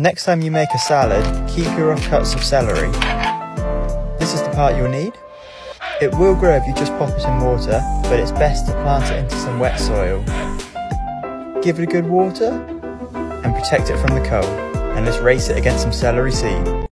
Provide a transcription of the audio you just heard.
Next time you make a salad, keep your rough cuts of celery. This is the part you'll need. It will grow if you just pop it in water, but it's best to plant it into some wet soil. Give it a good water and protect it from the cold, and let's race it against some celery seed.